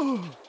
Oh.